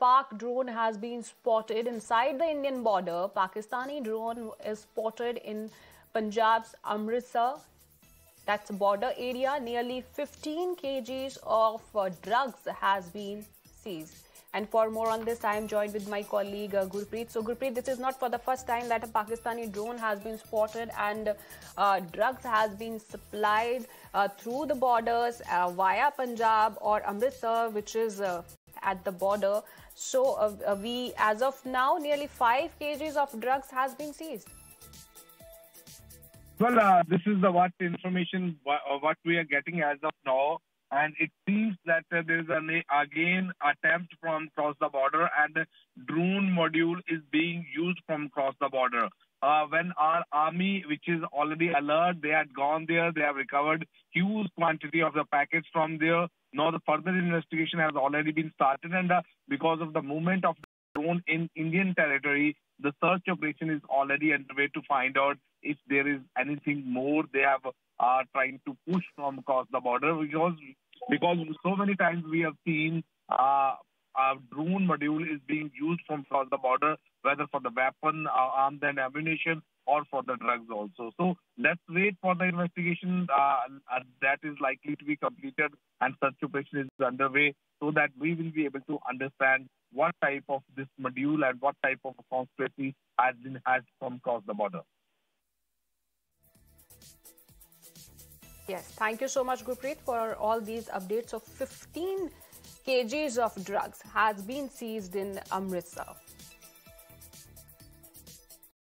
Pak drone has been spotted inside the Indian border. Pakistani drone is spotted in Punjab's Amritsar. That's a border area. Nearly 15 kgs of uh, drugs has been seized. And for more on this, I am joined with my colleague uh, Gurpreet. So, Gurpreet, this is not for the first time that a Pakistani drone has been spotted and uh, drugs has been supplied uh, through the borders uh, via Punjab or Amritsar, which is uh, at the border. So, uh, uh, we, as of now, nearly 5 kgs of drugs has been seized. Well, uh, this is the what information what we are getting as of now and it seems that uh, there is an again attempt from across the border and drone module is being used from across the border. Uh, when our army, which is already alert, they had gone there, they have recovered huge quantity of the packets from there. Now the further investigation has already been started and uh, because of the movement of the drone in Indian territory, the search operation is already underway to find out if there is anything more they have are trying to push from across the border because because so many times we have seen uh, a drone module is being used from across the border, whether for the weapon, uh, arms and ammunition, or for the drugs also. So let's wait for the investigation uh, uh, that is likely to be completed and such operation is underway so that we will be able to understand what type of this module and what type of conspiracy has been had from across the border. Yes, thank you so much, Gurpreet, for all these updates of 15 kgs of drugs has been seized in Amritsar.